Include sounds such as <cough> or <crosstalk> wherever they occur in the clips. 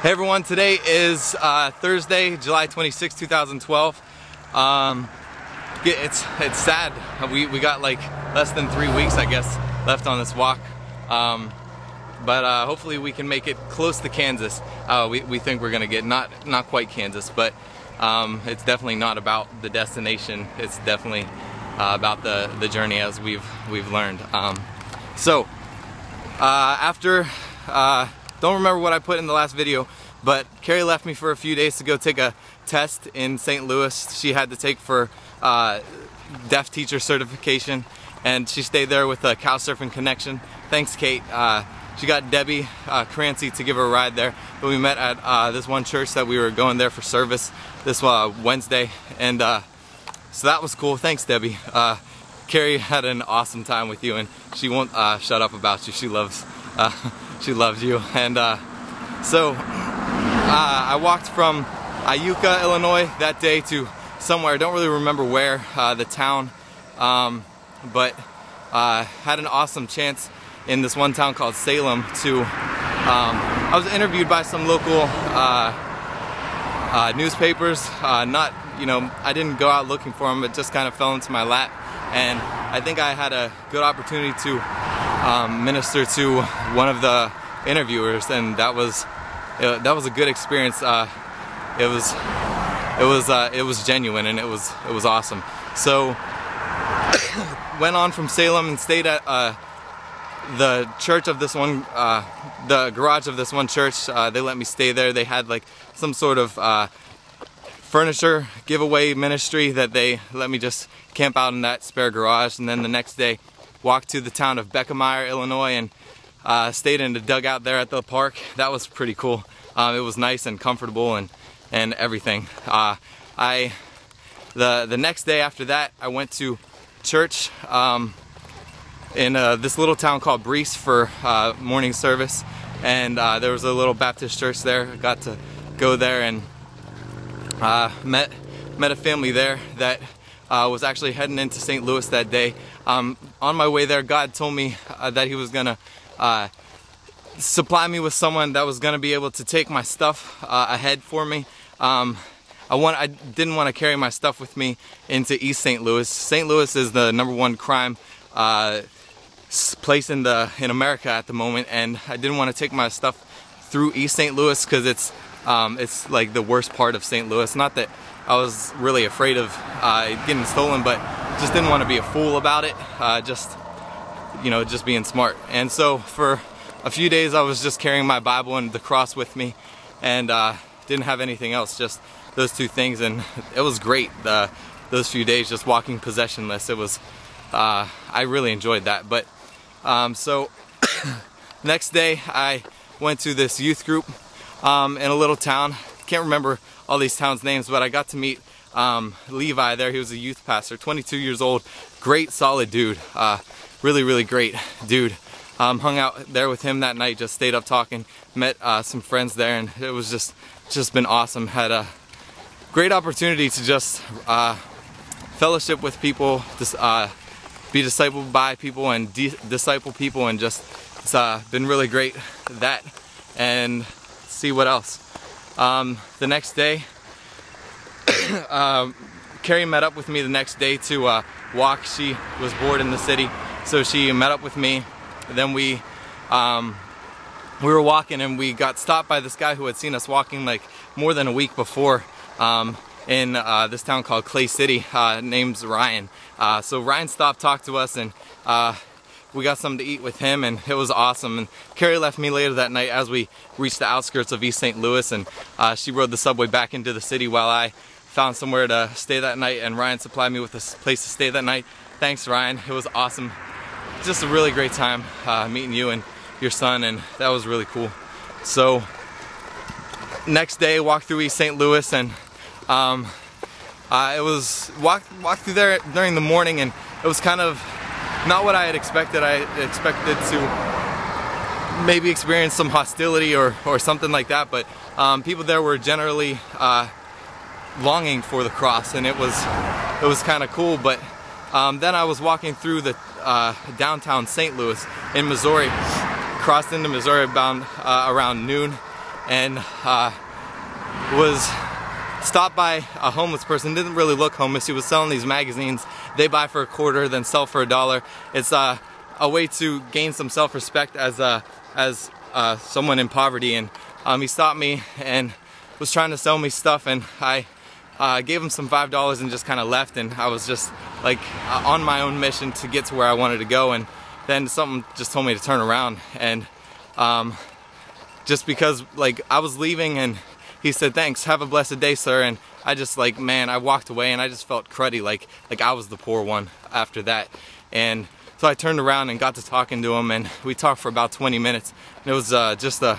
Hey everyone, today is uh, Thursday, July 26, 2012. Um, it's it's sad. We, we got like less than three weeks, I guess, left on this walk. Um, but uh, hopefully we can make it close to Kansas. Uh, we, we think we're gonna get not not quite Kansas, but um, it's definitely not about the destination. It's definitely uh, about the the journey as we've we've learned. Um, so uh, after uh, don't remember what I put in the last video, but Carrie left me for a few days to go take a test in St. Louis. She had to take for uh, deaf teacher certification, and she stayed there with a Couch Surfing Connection. Thanks, Kate. Uh, she got Debbie uh, Crancy to give her a ride there. But we met at uh, this one church that we were going there for service this uh, Wednesday, and uh, so that was cool. Thanks, Debbie. Uh, Carrie had an awesome time with you, and she won't uh, shut up about you. She loves, uh, <laughs> she loves you, and uh, so uh, I walked from Iuka, Illinois that day to somewhere. I don't really remember where uh, the town, um, but uh, had an awesome chance in this one town called Salem to. Um, I was interviewed by some local uh, newspapers. Uh, not, you know, I didn't go out looking for them, but just kind of fell into my lap. And I think I had a good opportunity to um, minister to one of the interviewers, and that was it, that was a good experience. Uh, it was it was uh, it was genuine, and it was it was awesome. So <coughs> went on from Salem and stayed at uh, the church of this one, uh, the garage of this one church. Uh, they let me stay there. They had like some sort of uh, furniture giveaway ministry that they let me just camp out in that spare garage. And then the next day, walked to the town of Beckemeyer, Illinois, and uh, stayed in the dugout there at the park. That was pretty cool. Um, it was nice and comfortable and and everything. Uh, I the the next day after that, I went to church. Um, in uh, this little town called Breese for uh, morning service and uh, there was a little Baptist church there. I got to go there and uh, met met a family there that uh, was actually heading into St. Louis that day. Um, on my way there, God told me uh, that He was gonna supply me with someone that was gonna be able to take my stuff ahead for me. Um, I want I didn't want to carry my stuff with me into East St. Louis. St. Louis is the number one crime uh, place in the in America at the moment, and I didn't want to take my stuff through East St. Louis because it's um, it's like the worst part of St. Louis. Not that I was really afraid of uh, getting stolen, but just didn't want to be a fool about it. Uh, just you know, just being smart. And so for a few days, I was just carrying my Bible and the cross with me, and uh, didn't have anything else. Just those two things, and it was great. The, those few days just walking possessionless. It was uh, I really enjoyed that. But um, so <coughs> next day I went to this youth group um, in a little town. Can't remember all these towns' names, but I got to meet um, Levi there. He was a youth pastor, 22 years old, great, solid dude. Uh, really, really great dude. Um, hung out there with him that night, just stayed up talking, met uh, some friends there, and it was just just been awesome. Had a great opportunity to just uh, fellowship with people, just uh, be discipled by people and disciple people and just it's uh, been really great that and see what else um, the next day <coughs> um, Carrie met up with me the next day to uh, walk. She was bored in the city so she met up with me. Then we um, we were walking and we got stopped by this guy who had seen us walking like more than a week before um, in uh, this town called Clay City, uh, named Ryan. Uh, so Ryan stopped, talked to us, and uh, we got something to eat with him, and it was awesome. And Carrie left me later that night as we reached the outskirts of East St. Louis, and uh, she rode the subway back into the city while I found somewhere to stay that night, and Ryan supplied me with a place to stay that night. Thanks, Ryan. It was awesome. Just a really great time uh, meeting you and your son, and that was really cool. So, next day, walked through East St. Louis, and um, uh, it was walked walked through there during the morning, and it was kind of not what I had expected. I expected to maybe experience some hostility or or something like that, but um, people there were generally uh, longing for the cross, and it was it was kind of cool. But um, then I was walking through the uh, downtown St. Louis in Missouri, crossed into Missouri bound uh, around noon and uh, was stopped by a homeless person. Didn't really look homeless. He was selling these magazines. They buy for a quarter, then sell for a dollar. It's uh, a way to gain some self-respect as uh, as uh, someone in poverty. And um, he stopped me and was trying to sell me stuff, and I uh, gave him some five dollars and just kind of left. And I was just like uh, on my own mission to get to where I wanted to go. And then something just told me to turn around and. Um, just because like I was leaving and he said thanks. Have a blessed day sir. And I just like man I walked away and I just felt cruddy like like I was the poor one after that. And so I turned around and got to talking to him and we talked for about 20 minutes. And it was uh, just a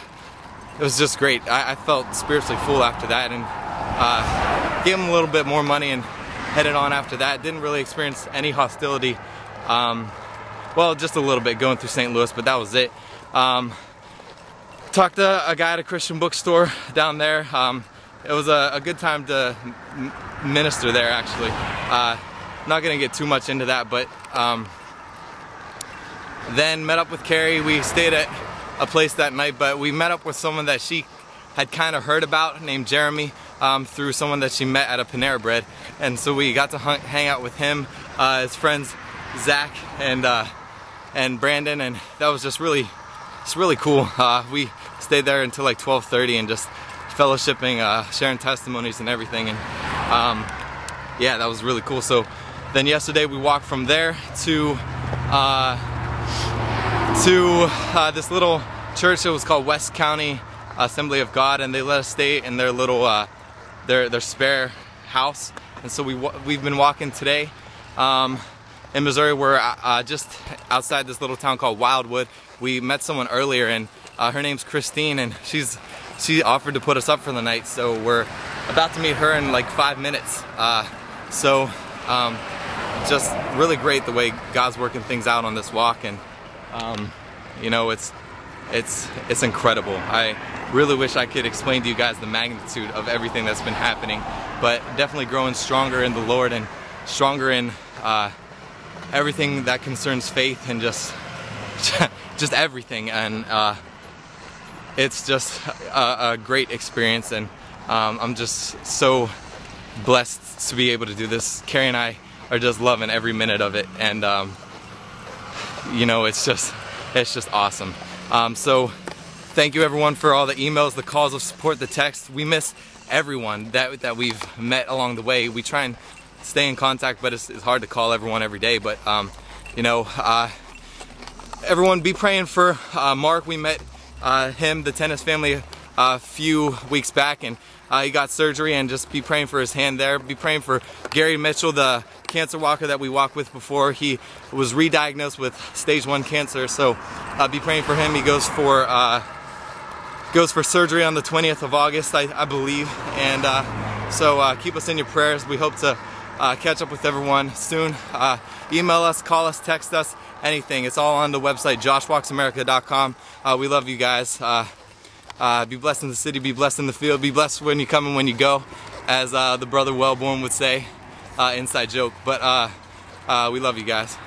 it was just great. I, I, felt spiritually full after that and uh, gave him a little bit more money and headed on after that. Didn't really experience any hostility. Um, well just a little bit going through St. Louis but that was it. Um, talked to a guy at a Christian bookstore down there. Um, it was a, a, good time to minister there actually. Uh, not gonna get too much into that, but um, then met up with Carrie. We stayed at a place that night, but we met up with someone that she had kind of heard about named Jeremy um, through someone that she met at a Panera Bread. And so we got to hang out with him, uh, his friends Zach and uh, and Brandon, and that was just really it's really cool. <laughs> Uh, we stayed there until like 12:30 and just fellowshipping, uh, sharing testimonies and everything, and um, yeah, that was really cool. So then yesterday we walked from there to uh, to uh, this little church. It was called West County Assembly of God, and they let us stay in their little uh, their their spare house. And so we we've been walking today. Um, in Missouri. We're uh, just outside this little town called Wildwood. We met someone earlier and uh, her name's Christine and she's she offered to put us up for the night. So we're about to meet her in like five minutes. Uh, so um, just really great the way God's working things out on this walk and um, you know it's it's it's incredible. I really wish I could explain to you guys the magnitude of everything that's been happening, but definitely growing stronger in the Lord and stronger in uh, everything that concerns faith and just <laughs> just everything and uh, it's just a, a, great experience and um, I'm just so blessed to be able to do this. Carrie and I are just loving every minute of it and um, you know it's just it's just awesome. Um, so thank you everyone for all the emails, the calls of support, the texts. We miss everyone that, that we've met along the way. We try and stay in contact, but it's, it's hard to call everyone every day. But, um, you know, uh, everyone be praying for uh, Mark. We met uh, him, the tennis family, a few weeks back, and uh, he got surgery, and just be praying for his hand there. Be praying for Gary Mitchell, the cancer walker that we walked with before. He was re-diagnosed with stage one cancer, so uh, be praying for him. He goes for uh, goes for surgery on the 20th of August, I, I believe, and so keep us in your prayers. We hope to uh, catch up with everyone soon. Uh, email us, call us, text us, anything. It's all on the website, joshwalksamerica.com. Uh, we love you guys. Uh, uh, be blessed in the city, be blessed in the field, be blessed when you come and when you go, as uh, the brother Wellborn would say, inside joke. But we love you guys.